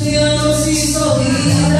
Dios nos hizo.